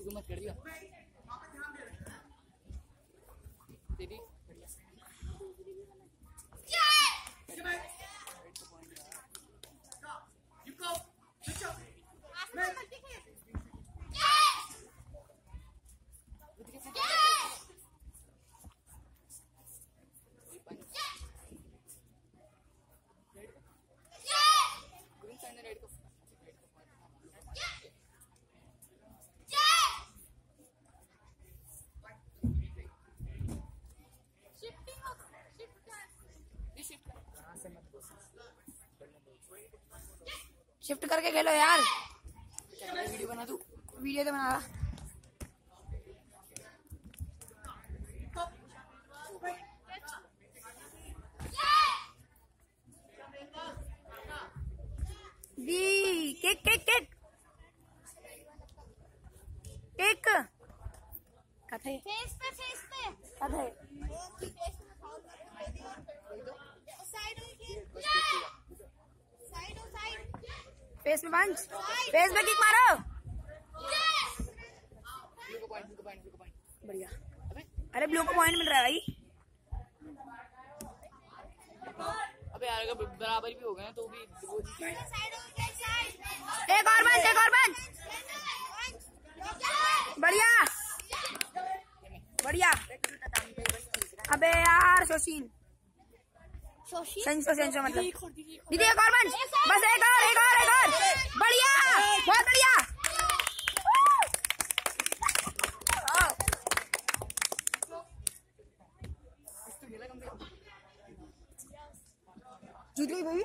किसी को मत कर दिया तेरी ग्रीन शिफ्ट करके खेलो यार। वीडियो बना तू। वीडियो तो बना रहा। The kick kick kick. Kick. कथे फेस पे फेस पे कथे साइड फेस में पंच फेस में किक मारो बढ़िया अरे ब्लू को पॉइंट मिल रहा है भाई अबे यार अगर बराबर भी हो गए तो भी वो एक और पंच एक और पंच बढ़िया बढ़िया अबे यार शोशीन संजो संजो मतलब दीदी एक और बन बस एक और एक और एक और। बढ़िया बहुत बढ़िया। जीत गई भाई।